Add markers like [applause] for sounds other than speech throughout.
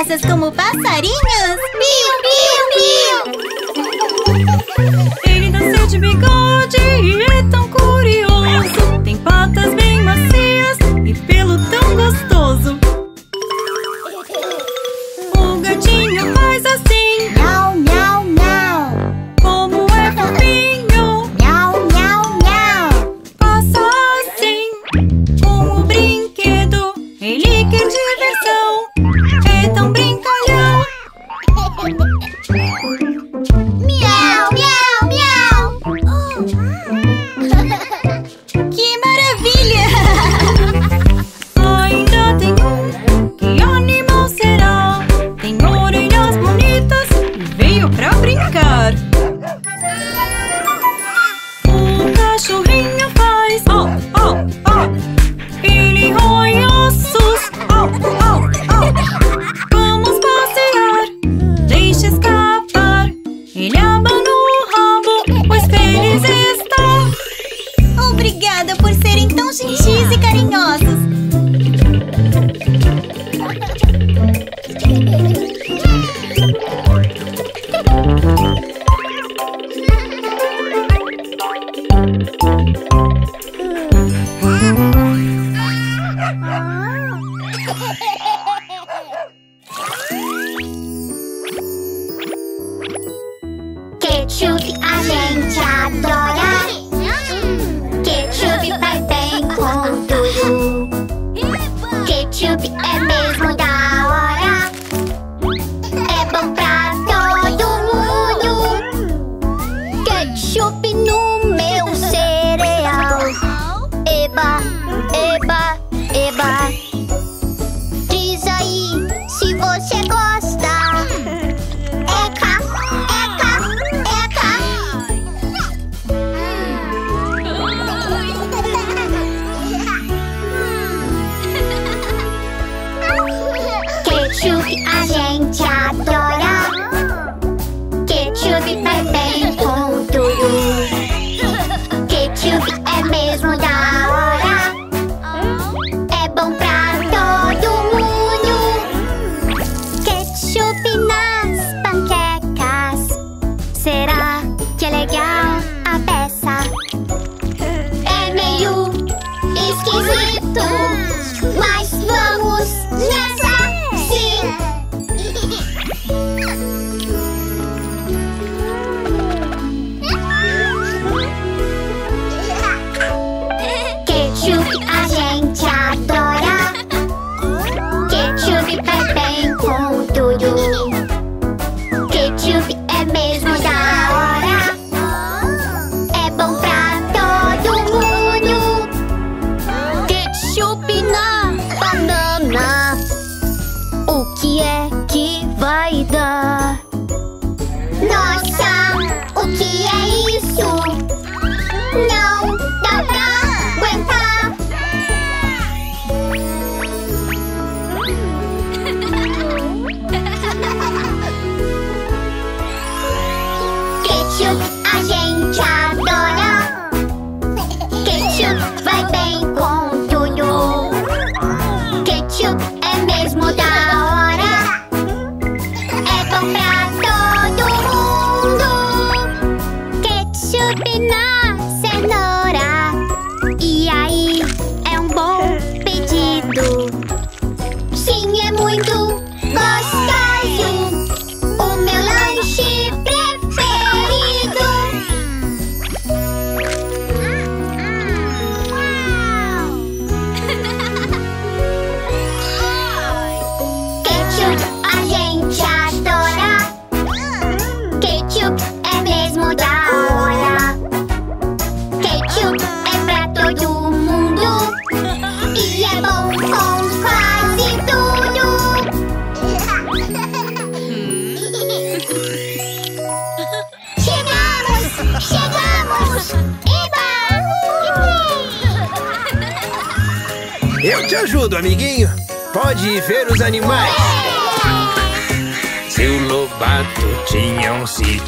haces como pasariños. ¡Piu, piu!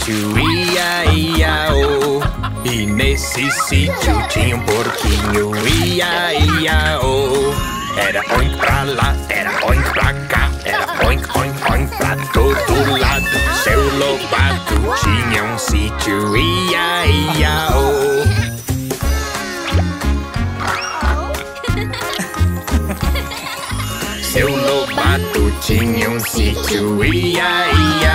Sítio, ia, ia, oh. E nesse sítio tinha um porquinho, ia, ia, oh. Era oink pra lá, era oink pra cá, era oink, oink, oink pra todo lado. Seu Lobato tinha um sítio, ia, ia, oh. Seu Lobato tinha um sítio, ia, ia,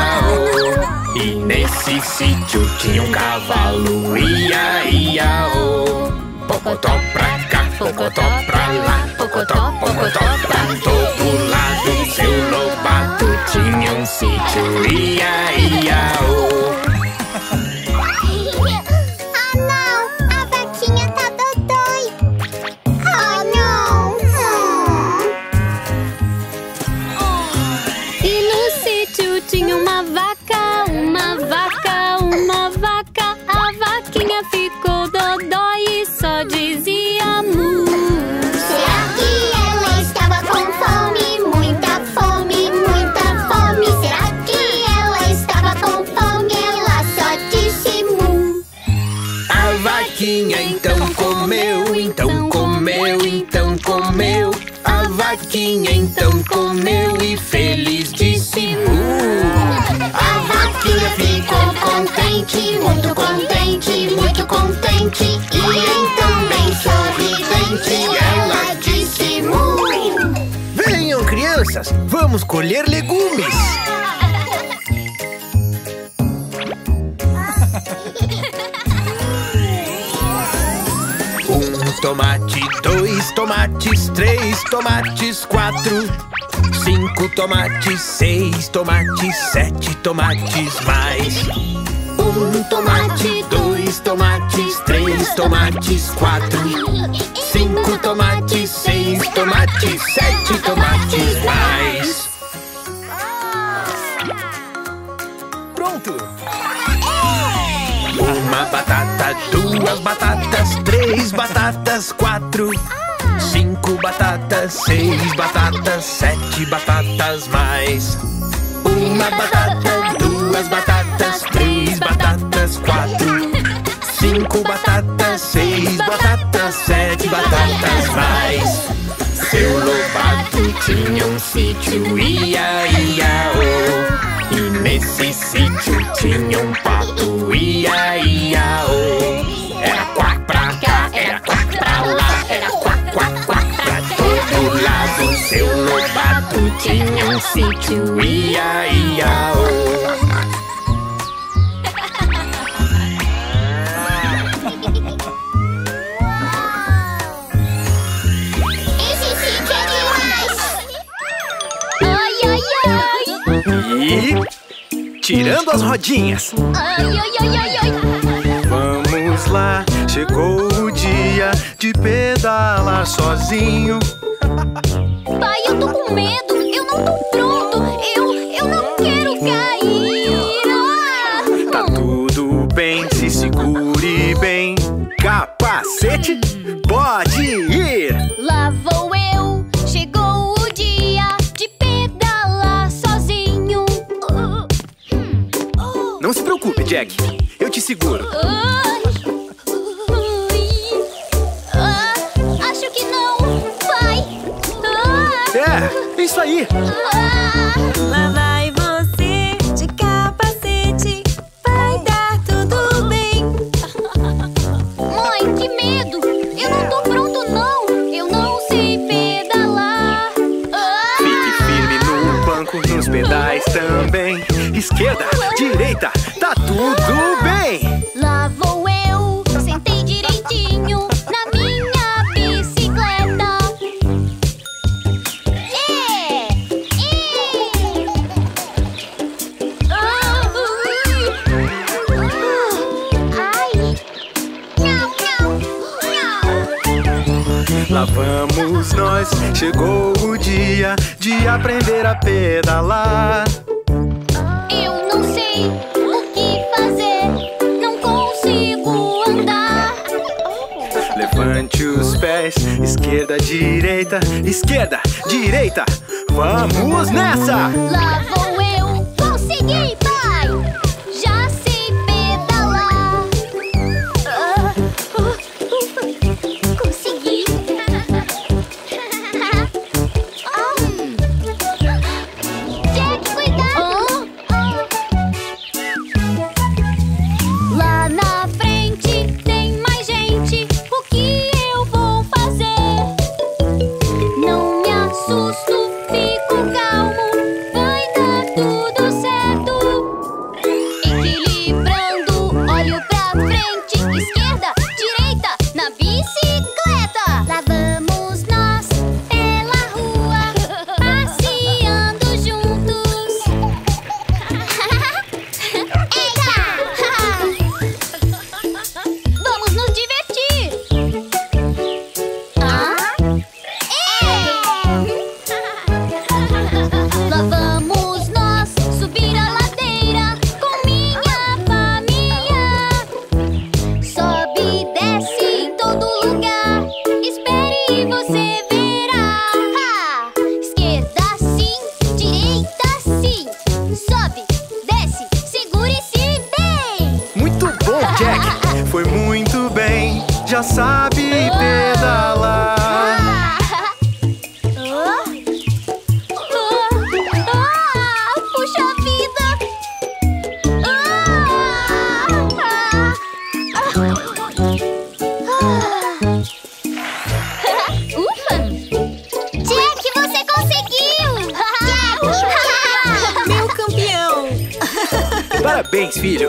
nesse sítio tinha um cavalo, ia, ia, oh. Pocotó pra cá, pocotó pra lá, pocotó, pocotó pra todo lado. Seu Lobato tinha um sítio, ia, ia, oh. A vaquinha ficou contente, muito contente, muito contente. E então, bem sorridente, ela disse mu. Venham, crianças, vamos colher legumes. Um tomate, dois tomates, três tomates, quatro, cinco tomates, seis tomates, sete tomates, mais. Um tomate, dois tomates, três tomates, quatro, cinco tomates, seis tomates, sete tomates, mais. Pronto! Uma batata, duas batatas, três batatas, quatro, cinco batatas, seis batatas, sete batatas, mais. Uma batata, duas batatas, três batatas, quatro, cinco batatas, seis batatas, sete batatas, mais. Seu Lobato tinha um sítio, ia, ia, oh. E nesse sítio tinha um pato, ia, Tinha um sítio, ia, ia. Esse sítio é demais! Ai, ai, ai. E tirando as rodinhas. Ai, ai, ai, ai, ai. Vamos lá, chegou o dia de pedalar sozinho. Pai, eu tô com medo. Pronto. Eu, eu não quero cair. Ah. Tá tudo bem, se segure bem. Capacete, pode ir. Lá vou eu, chegou o dia de pedalar sozinho. Não se preocupe, Jack. Eu te seguro. Ai. Isso aí. ah. Aprender a pedalar. Eu não sei o que fazer, não consigo andar. frente os pés. Esquerda, direita, esquerda, direita. Vamos nessa! Lá vou [laughs] Ufa! Jack, você conseguiu! Jack! [laughs] Meu campeão! [laughs] Parabéns, filho!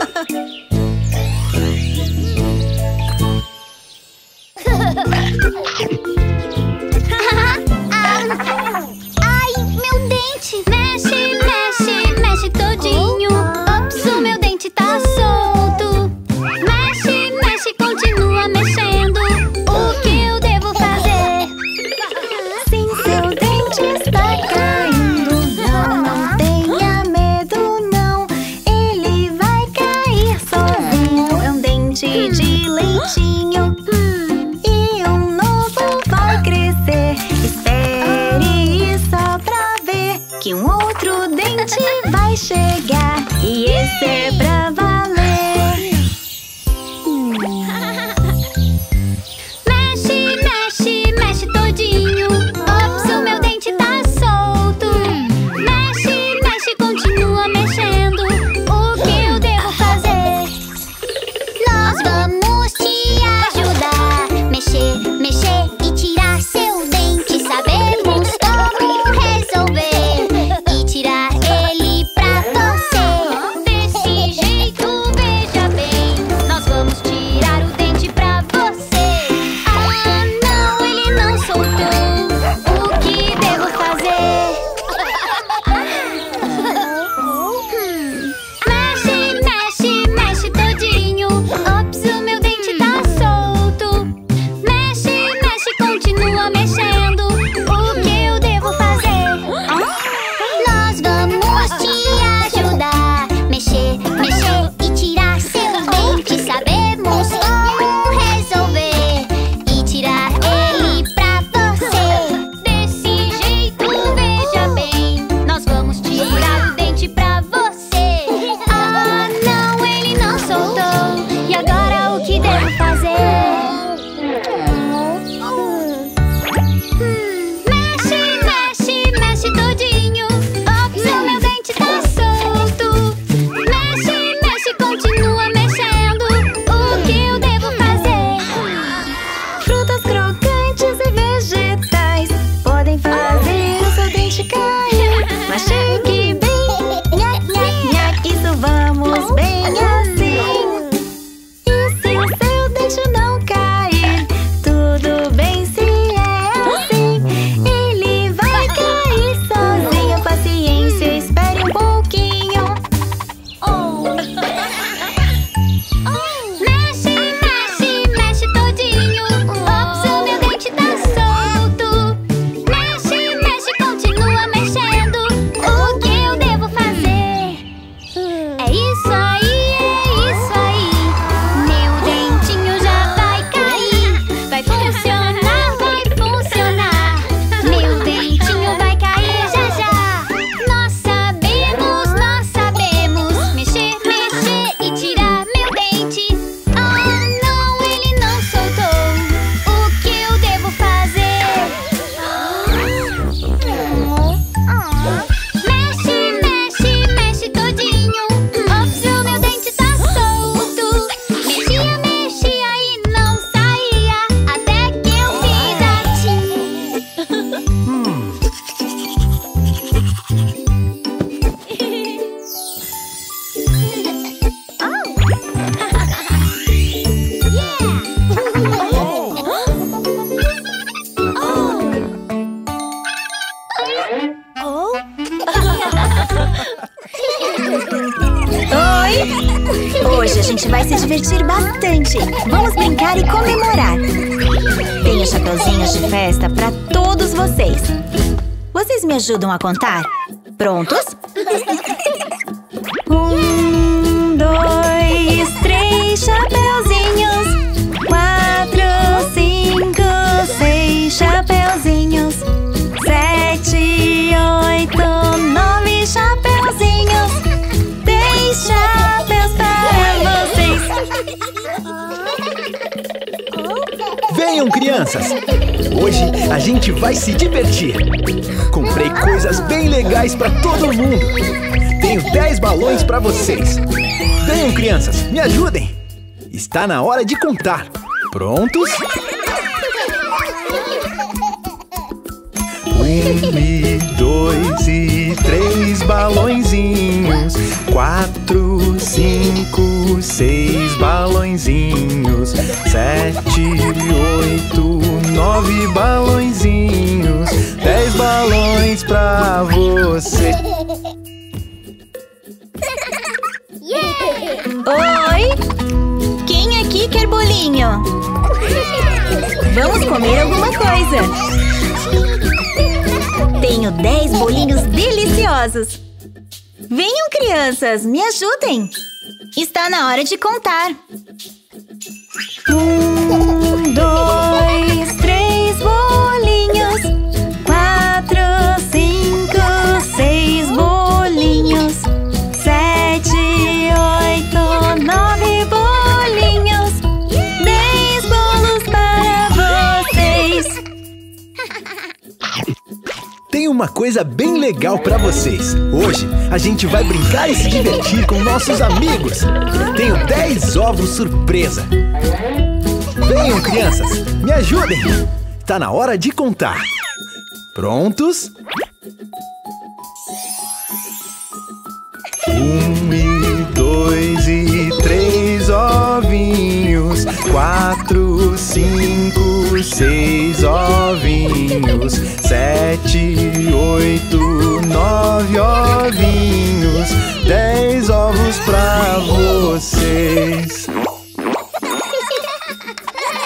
Me ajudam a contar? Prontos? [laughs] Um, dois, três chapeuzinhos. Quatro, cinco, seis chapeuzinhos. Sete, oito, nove chapeuzinhos. Dez chapéus para vocês. Venham, crianças! Hoje a gente vai se divertir. Comprei coisas bem legais para todo mundo. Tenho 10 balões para vocês. Venham, crianças, me ajudem. Está na hora de contar. Prontos? Um e dois e três balõezinhos. Quatro, cinco, seis balõezinhos. Sete, oito, nove balõezinhos. Balões pra você. Oi! Quem aqui quer bolinho? Vamos comer alguma coisa. Tenho 10 bolinhos deliciosos. Venham, crianças, me ajudem. Está na hora de contar. Um, dois, uma coisa bem legal pra vocês. Hoje a gente vai brincar e se divertir com nossos amigos. Tenho 10 ovos surpresa. Venham, crianças, me ajudem. Tá na hora de contar. Prontos? Um e dois e três ovinhos, quatro, cinco, seis ovinhos, sete, oito, nove ovinhos, dez ovos pra vocês.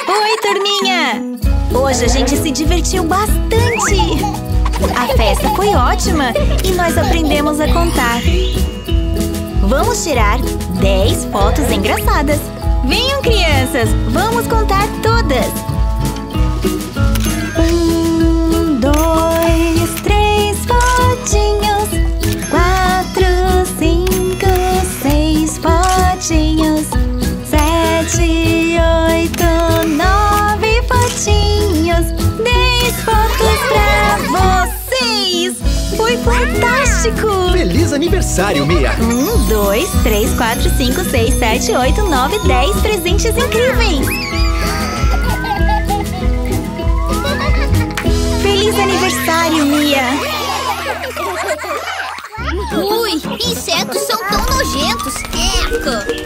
Oi, turminha! Hoje a gente se divertiu bastante! A festa foi ótima e nós aprendemos a contar. Vamos tirar 10 fotos engraçadas. Venham, crianças! Vamos contar todas! Fantástico! Feliz aniversário, Mia! Um, dois, três, quatro, cinco, seis, sete, oito, nove, dez presentes incríveis! Feliz aniversário, Mia! Ui, insetos são tão nojentos. Eca.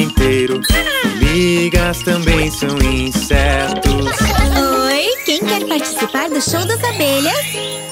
inteiro. Ligas também são insetos. Oi, quem quer participar do show das abelhas?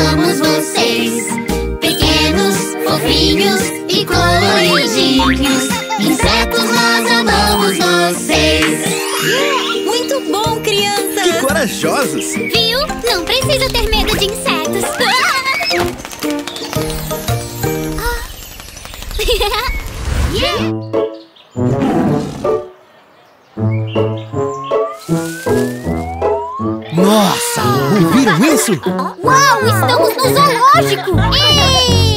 amamos vocês Pequenos, fofinhos e coloridinhos Insetos, nós amamos vocês Muito bom, crianças! Que corajosos! Viu? Não precisa ter medo de insetos [laughs] ah. [laughs] Yeah! Isso! Uau, estamos no zoológico! Ei!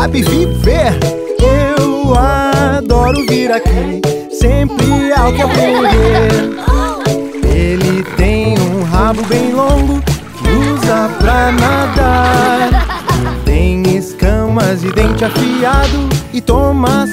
sabe viver. Eu adoro vir aqui, sempre há o que aprender. Ele tem um rabo bem longo que usa pra nadar. Tem escamas e dente afiado e toma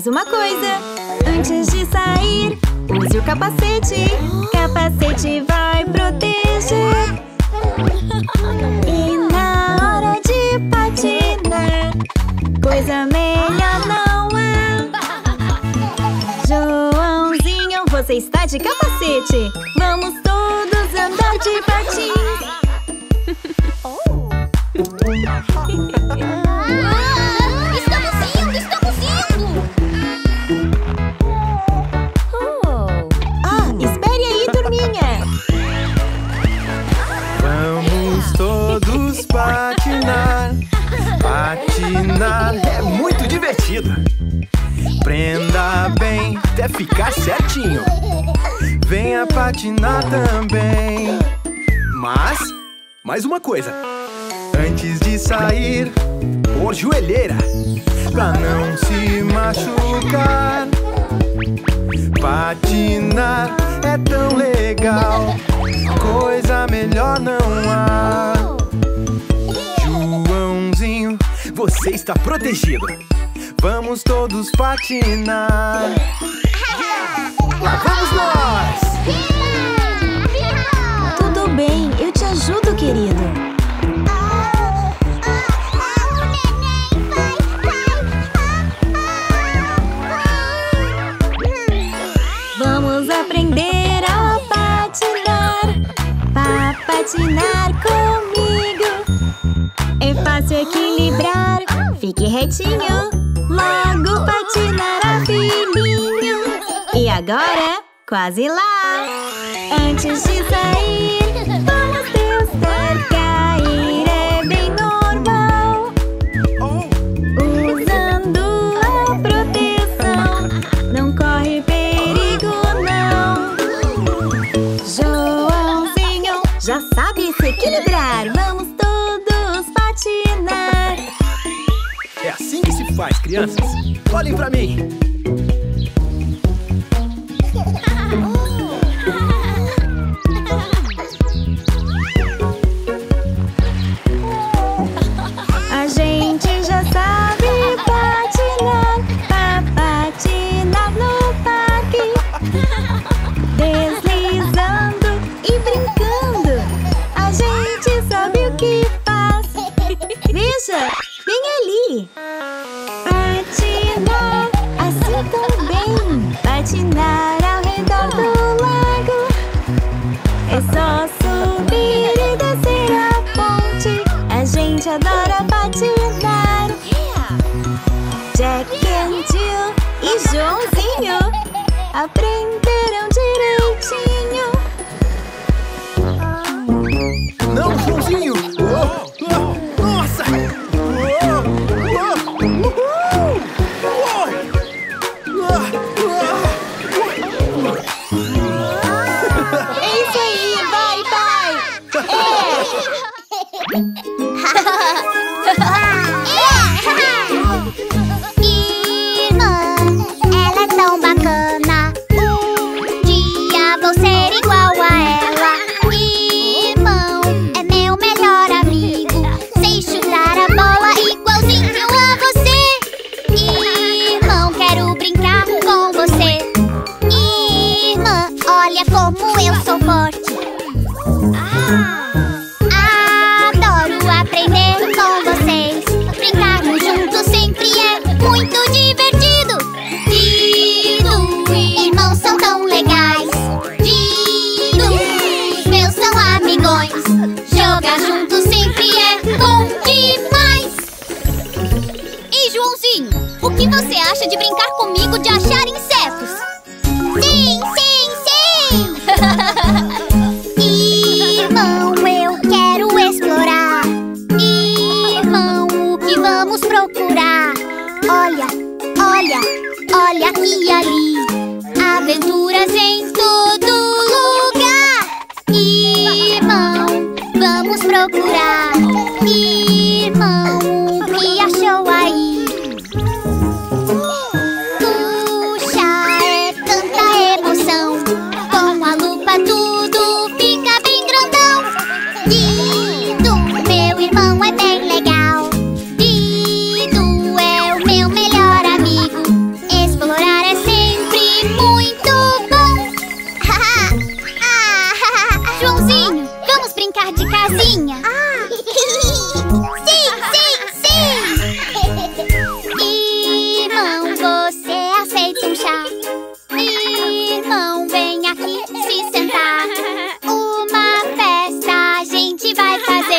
mais uma coisa. Antes de sair, use o capacete. Capacete vai proteger. E na hora de patinar, coisa melhor não há. Joãozinho, você está de capacete. coisa. Antes de sair, por joelheira, pra não se machucar. Patinar é tão legal, coisa melhor não há. Joãozinho, você está protegido. Vamos todos patinar. Lá vamos nós! Tudo bem querido. Vamos aprender a patinar. Pra patinar comigo. É fácil equilibrar. Fique retinho. Logo patinará, filhinho. E agora, quase lá. Antes de sair. pais. Crianças, olhem para mim.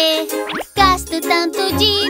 Fazer. Gosto tanto de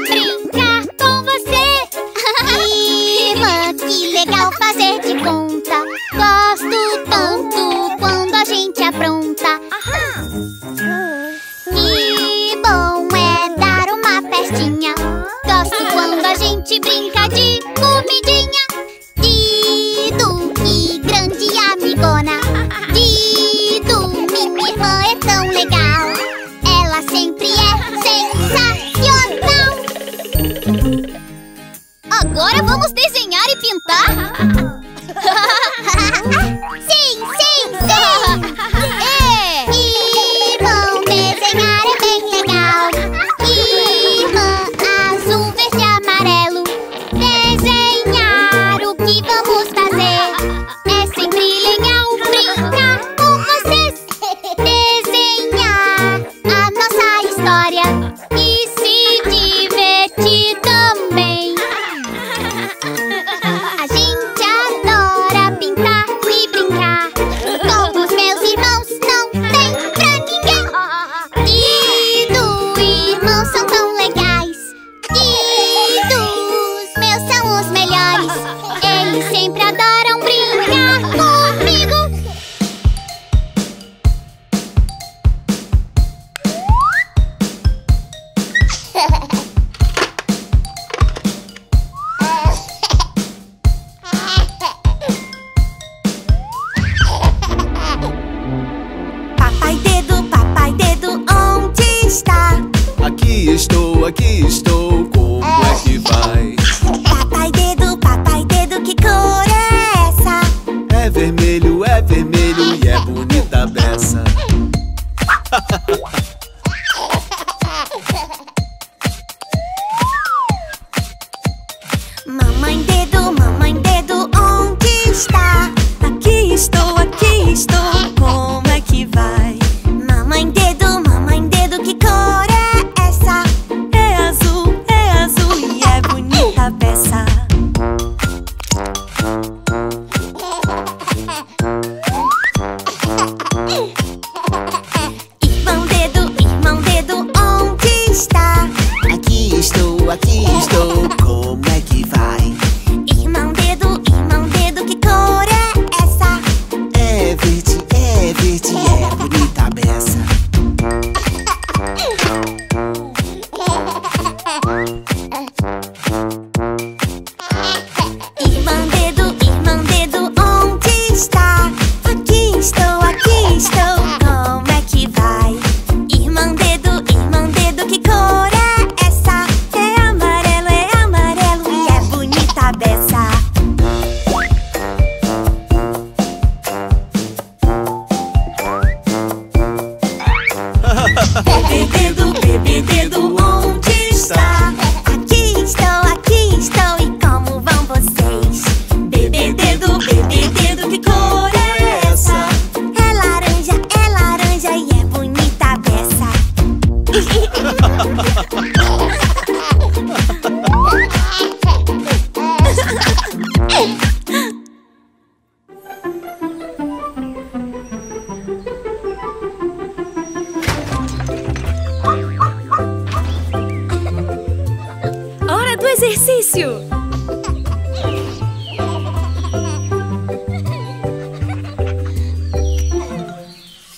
bonita beça.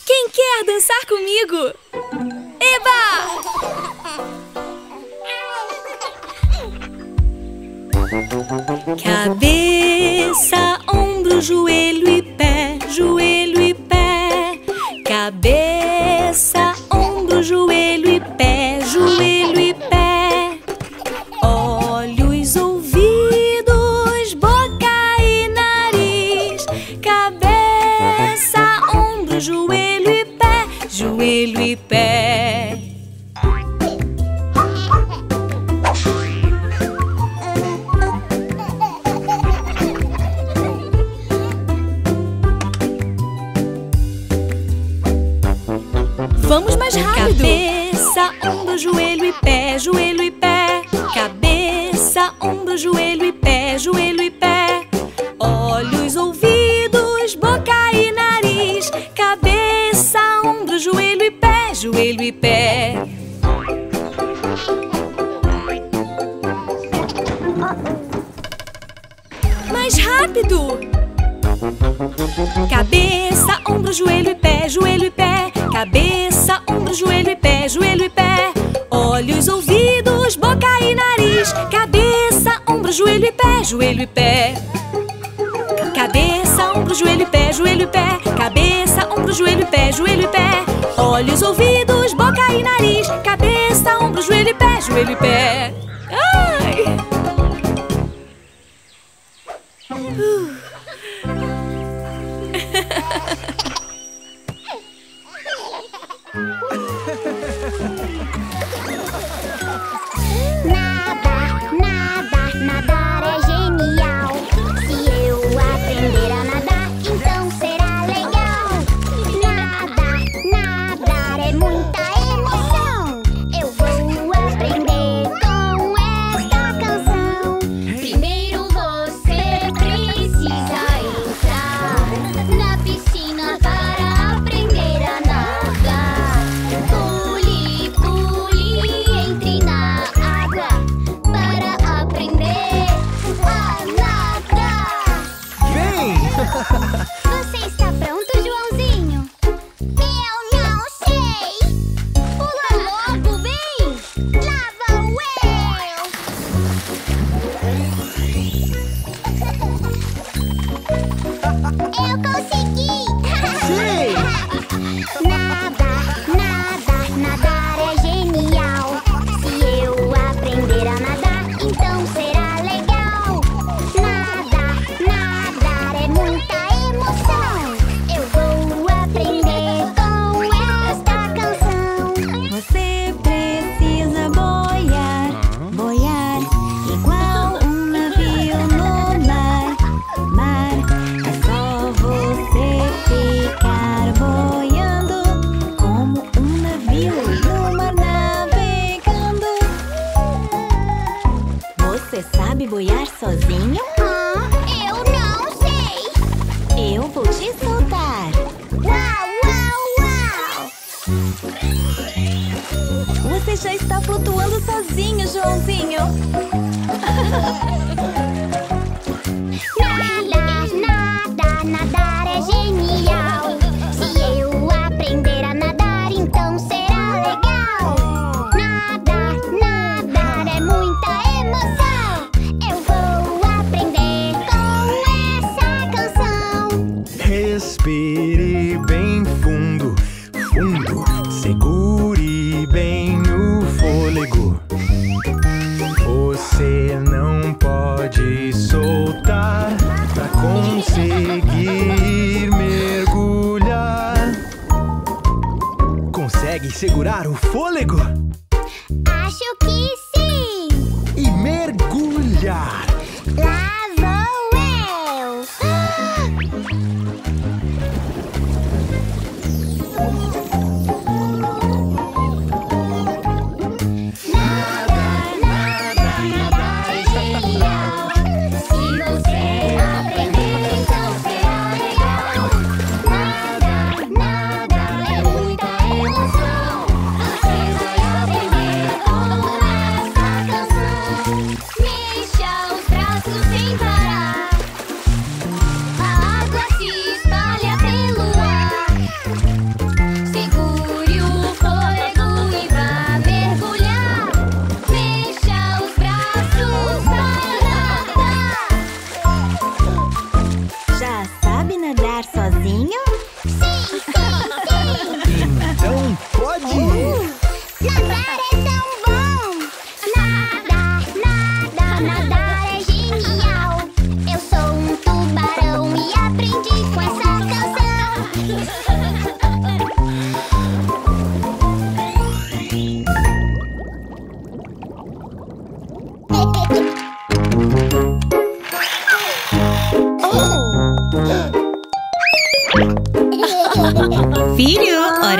Quem quer dançar comigo? Eba! Cabeça, ombro, joelho e baby bear.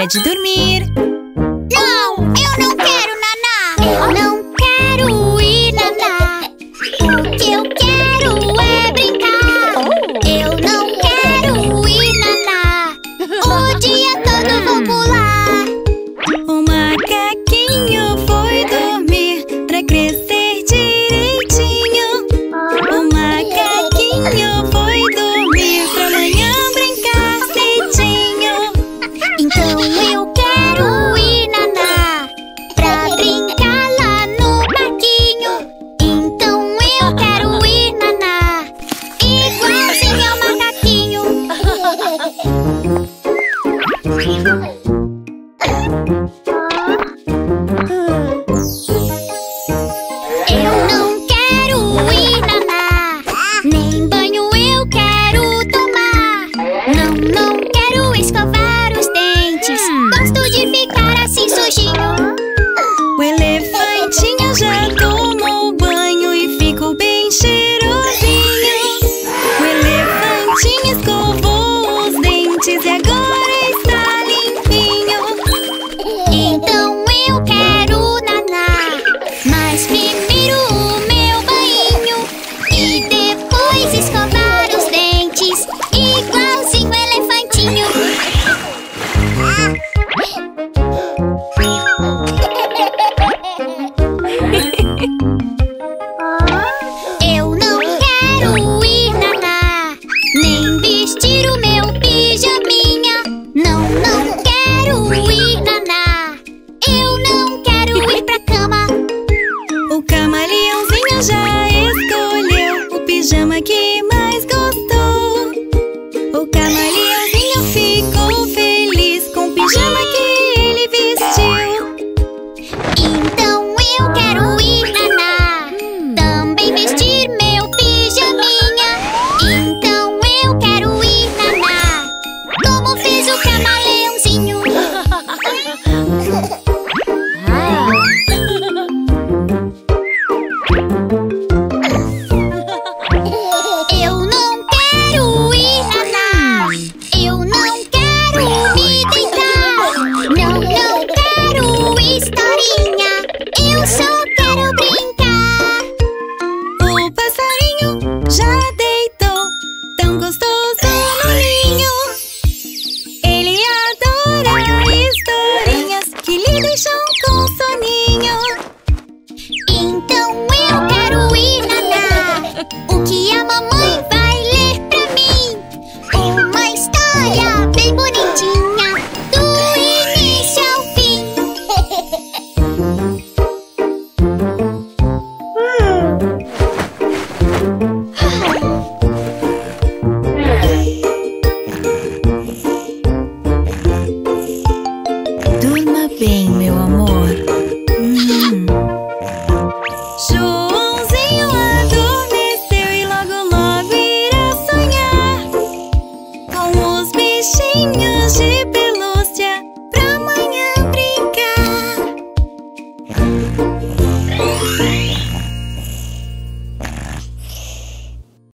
Hora de dormir.